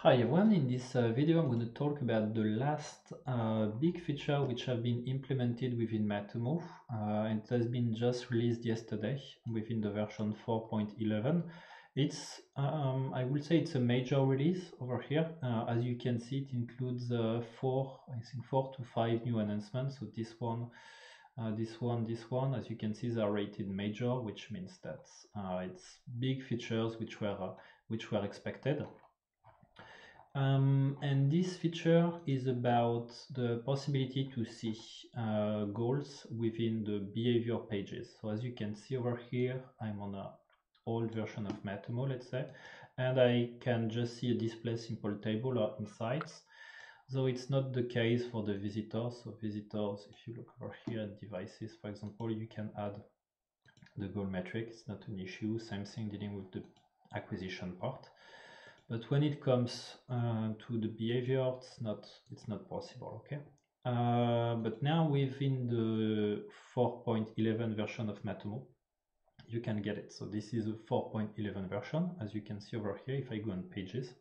Hi everyone, in this uh, video I'm going to talk about the last uh, big feature which have been implemented within Matomo. Uh, it has been just released yesterday within the version 4.11. It's, um, I will say it's a major release over here. Uh, as you can see it includes uh, four, I think four to five new announcements. So this one, uh, this one, this one, as you can see they are rated major, which means that it's big features which were, which were expected. Um, and this feature is about the possibility to see uh, goals within the behavior pages. So as you can see over here, I'm on a old version of Matomo, let's say, and I can just see a display simple table or insights. Though it's not the case for the visitors. So visitors, if you look over here at devices, for example, you can add the goal metric. It's not an issue. Same thing dealing with the acquisition part but when it comes uh, to the behavior it's not it's not possible okay? Uh, but now within the 4.11 version of Matomo you can get it. So this is a 4.11 version. As you can see over here if I go on pages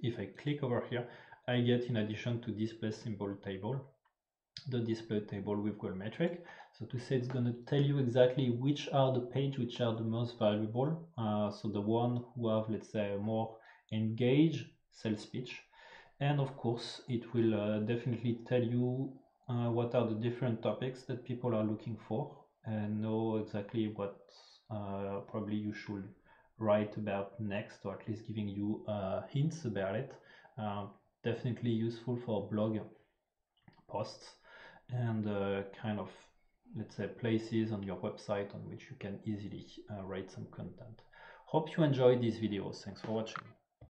if I click over here I get in addition to display simple table the display table with goal metric. So to say it's going to tell you exactly which are the page which are the most valuable uh, so the one who have let's say more engage sales pitch. And of course it will uh, definitely tell you uh, what are the different topics that people are looking for and know exactly what uh, probably you should write about next or at least giving you uh, hints about it. Uh, definitely useful for blog posts and uh, kind of let's say places on your website on which you can easily write some content. Hope you enjoyed these videos thanks for watching